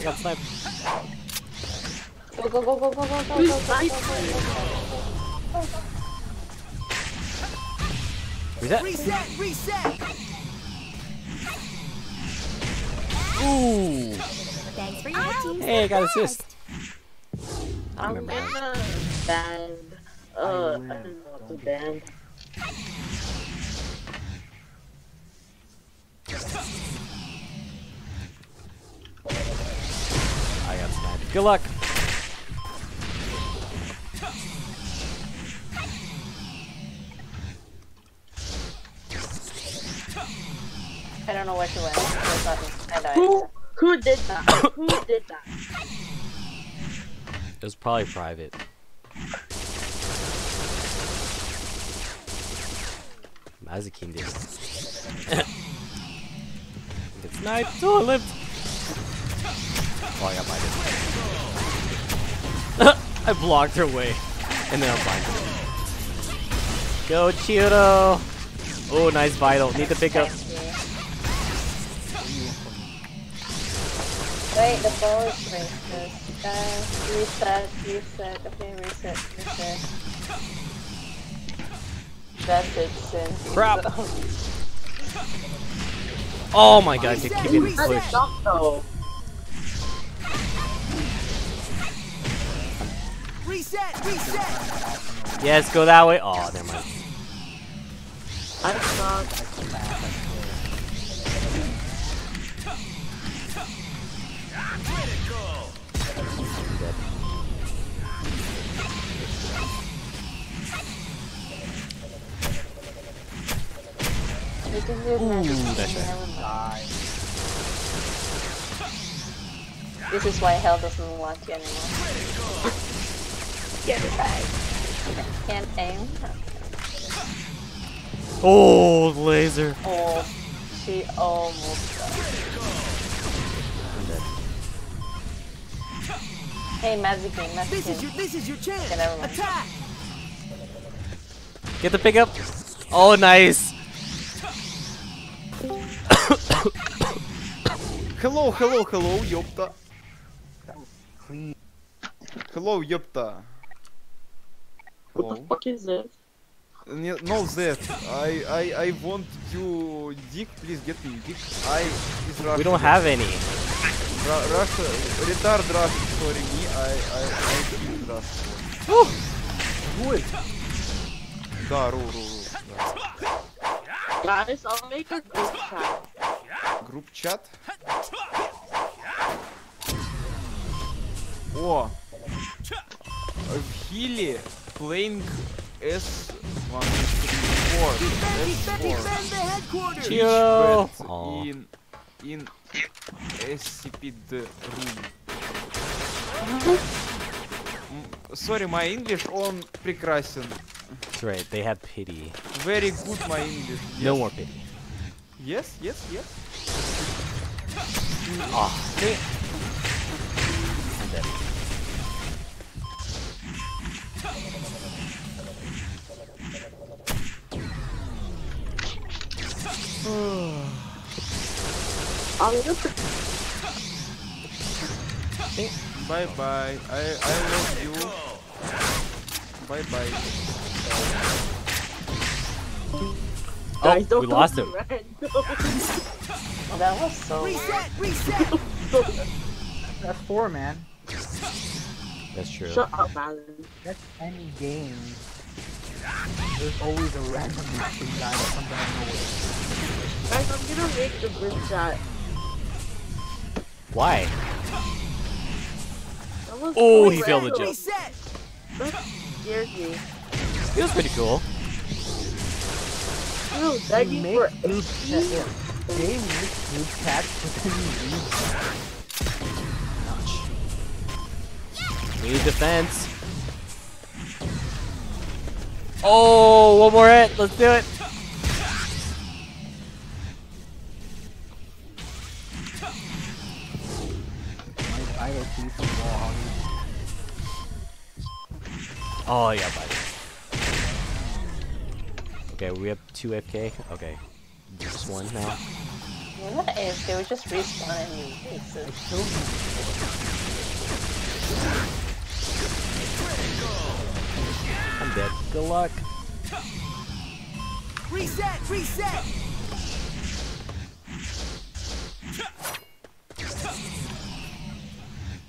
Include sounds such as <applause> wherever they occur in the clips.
I got sniped. Go, go, go, go, go, go, go, go, go, go, go, go, go. Reset. Reset, reset. Ooh. Thanks for your team's Hey, I got best. assist. I I'm remember. gonna ban. Uh, I don't know what to ban. I got sniped. Good luck. I don't know where to win. I died. Who who did that? who did that? It was probably private. Mazikeen did. <laughs> Get sniped. Oh, I lived. Oh, I got blinded. <laughs> I blocked her way. And then I'm blinded. Go, Chiro. Oh, nice vital. Need to pick up. Wait, the ball is racist. Guys, reset, reset. Okay, reset, reset. That's it, sin. Crap. Oh my god, you're keeping me How did pushed. Reset, reset. Yes, go that way. Oh, never mind. I thought I'm dead. You can do Ooh, magic. that's right. This is why hell doesn't want you anymore. <laughs> Get it back. Can't aim. Oh, laser. Oh, she almost died. Hey, magic game, magic this. Is your, this is your chance. Okay, Attack. Get the pick up. Oh, nice. hello, hello, hello, Yopta. Hello, Yopta. What the fuck is? Не- No that. I I I want you dick. Please get me dick. I is Russia. We don't have any. Ru- Russia. Retard Russia. Sorry me. I I I hate Russia. Do it. Да, ру ру ру. да. Guys, I'll make a group chat. Групп чат. О! В хиле playing S1 Defend, defend, S4 defend the headquarters. Chiro. Expert Oh. in in SCP room. М, Sorry, my English он прекрасен. That's right. They had pity. Very good my English. No Yes. more pity. Yes, yes, yes. Oh, dang <sighs> I'll make a Bye bye. I I love you. Bye bye. Oh, Guys, don't we lost him. Oh, <laughs> that was so weird. Reset, reset. <laughs> That's four, man. That's true. Shut up, Alan. That's any game. There's always a random machine guy that comes out of nowhere. Guys, I'm gonna make the group chat. Why? Oh, so he failed the jump. Reset. That scared me. It was pretty cool. Dude, They begging make for group. Yeah. They make group chats, but then you read. Ouch. Need defense. Oh, one more hit. Let's do it. Oh, yeah, buddy. Okay, we have two FK. Okay. Just one now. We're not AFK, we just respawn in new places. Kill me. I'm dead. Good luck. Reset, reset.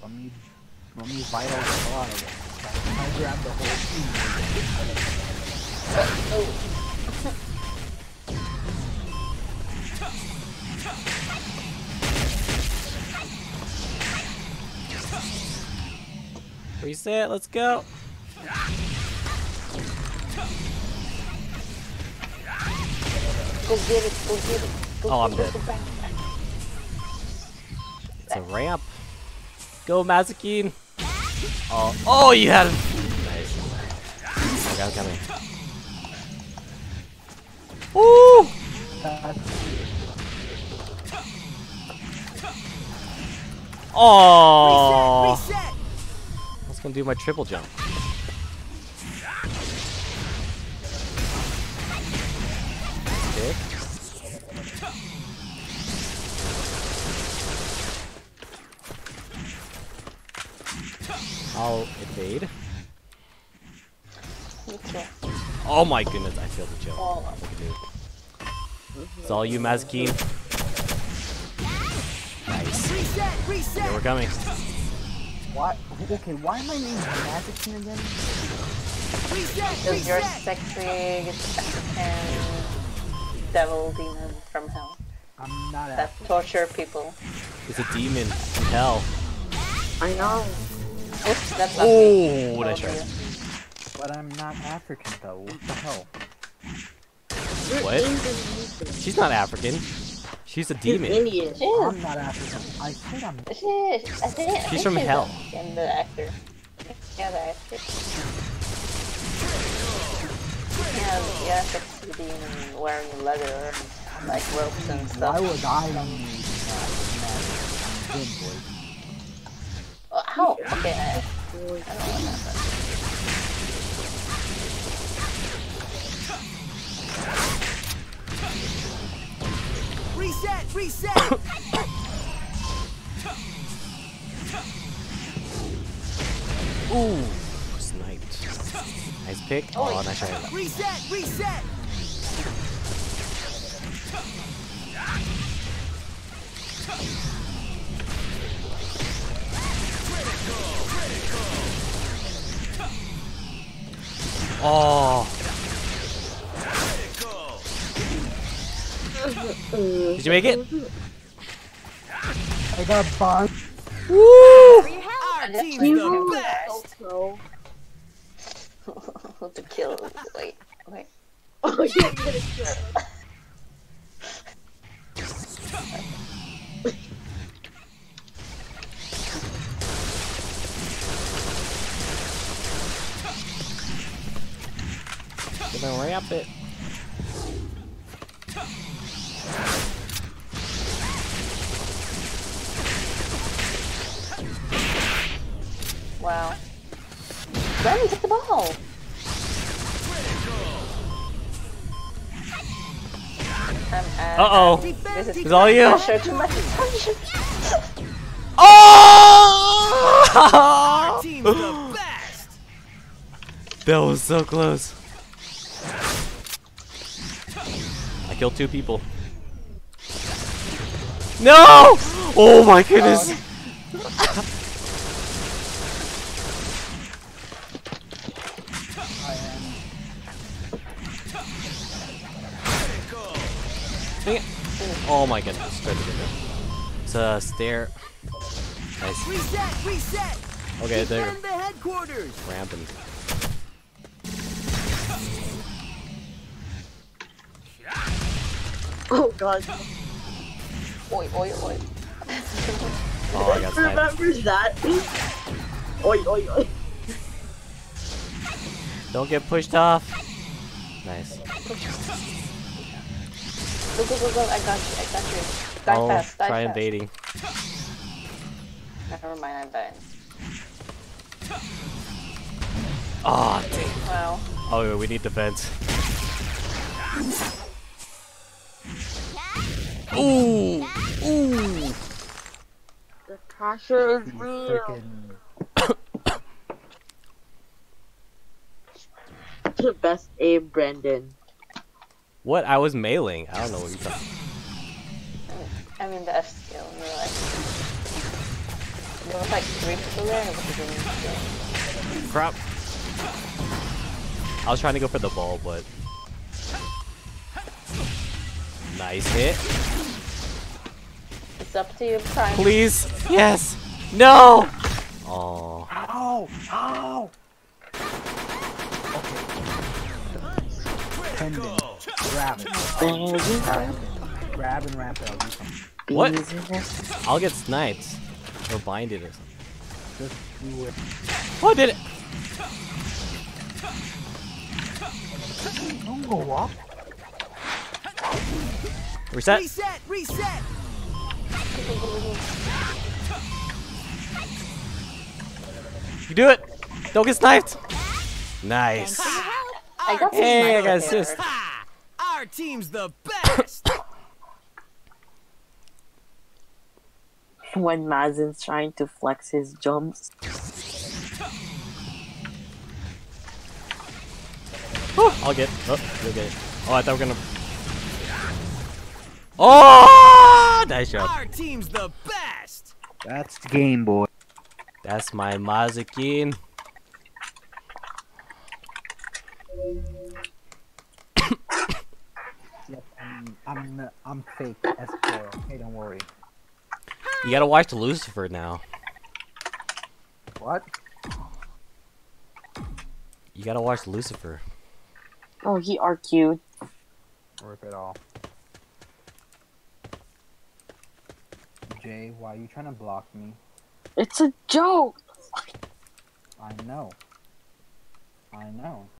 Let me, let me vital the hell out of it. I grab the whole team. Reset. Let's go. Go get it, go get it. Go, Oh, I'm dead. It's a ramp. Go, Mazikeen. Oh, oh, you had him. Nice. I'm coming. Woo! Oh, Reset, reset. I was gonna do my triple jump. Kick. I'll evade. Me too. Oh my goodness, I failed the jump. Oh, Look dude. It's all you, Mazikeen. Nice. Reset, Yeah, reset. we're coming. What? Okay, why am I named Magic again? Reset, because you're reset. sexy and devil demon from hell I'm not that African. torture people. It's a demon from hell. I know. Oops, that's not me. Oh, nice Told try. But I'm not African though. What the hell? What? She's not African. She's a You're demon. Indian. She is. I'm not African. I said I'm. She is. I think, I She's think from she's hell. In the actor. Yeah, the actor. Yeah, yeah, sexy demon wearing leather and like ropes and Why stuff. would I need magic? I'm good, boy. Oh, How? Okay, I, I don't know what happened. Reset, reset. <coughs> Ooh, sniped. Nice pick. Oh, nice try. reset, reset. Oh. Did you make it? I got bonked. Our team's You the best. So. <laughs> to kill. Wait, wait. <laughs> <laughs> Oh, yeah, get it, get it. Gonna ramp it. Wow. Brandon, take the ball. Uh-oh. This is It's all you. too much pressure. <laughs> Oh! <laughs> Team's the best. That was so close. Killed two people. No! Oh my goodness! I. Dang it. Oh my goodness. Try to get it. It's a stair. Nice. Reset, reset. Okay, there. The headquarters. Oh god. Oi, oi, oi. Oh, I got sniped. Remember that? Oi, oi, oi. Don't get pushed off. Nice. Go, go, go, go. I got you. I got you. Die I'll fast. Die try fast. invading. Never mind. I died. Oh, ah, dang. Wow. Oh, we need defense. Ooh, ooh. The pressure is real. freaking The best aim, Brandon. What? I was mailing. I don't know what you're talking. I mean the F skill, and you're like there was like three people there and it was a good Crap. I was trying to go for the ball, but nice hit. It's up to you, Prime. Please, yes, no. Oh, Ow! Ow! Okay. Pendant. Grab it. Grab. Grab and ramp it. I'll what? I'll get sniped or blinded or something. Just do it. Oh, I did it. Don't go up. Reset. Reset! Reset! You do it. Don't get sniped. Nice. I got Hey, I got assist. Ha! Our team's the best! <coughs> When Mazin's trying to flex his jumps. Oh, I'll get. Oh, you'll get it. Oh, I thought we were gonna. Oh, nice job. Our team's the best! That's the game, boy. That's my Mazikeen. Yes, <coughs> I'm, I'm, uh, I'm fake S4. Okay, don't worry. You gotta watch Lucifer now. What? You gotta watch Lucifer. Oh, he RQ'd. Rip it all. Jay, why are you trying to block me? It's a joke! I know. I know.